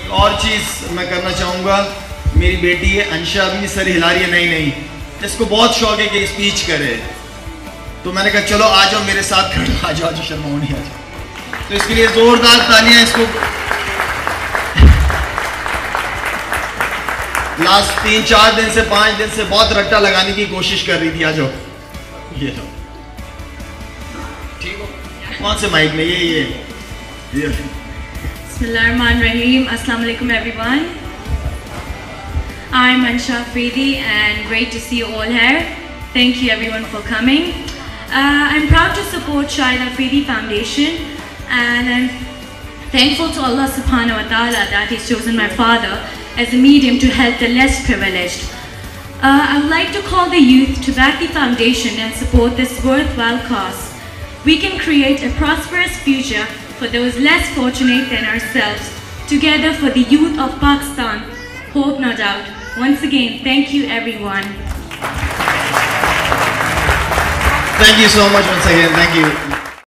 एक और चीज़ मैं करना चाहूँगा। मेरी बेटी है, अंशा भी सर हिला रही है, नहीं नहीं। इसको बहुत शौक है कि स्पीच करे। तो मैंने कहा, चलो, आ जाओ मेरे साथ खड़ो आ जाओ आ जाओ, शर्मा नहीं आ जाओ। तो इसके लिए ज़ोरदार तालियाँ इसको। लास्ट तीन, चार दिन से, पाँच दिन से बहुत रट्टा लगाने की कोशिश कर रही थी। आ जाओ। ये लो। ठीक हो? कौन से माइक में? ये ये। ये। Bismillahirrahmanirrahim. Assalamu alaikum everyone. I'm Ansha Afridi and great to see you all here. Thank you everyone for coming. Uh, I'm proud to support Shahid Afridi Foundation and I'm thankful to Allah subhanahu wa ta'ala that He's chosen my father as a medium to help the less privileged. Uh, I would like to call the youth to back the foundation and support this worthwhile cause. We can create a prosperous future for those less fortunate than ourselves, together for the youth of Pakistan. Hope no doubt. Once again, thank you everyone. Thank you so much once again. Thank you.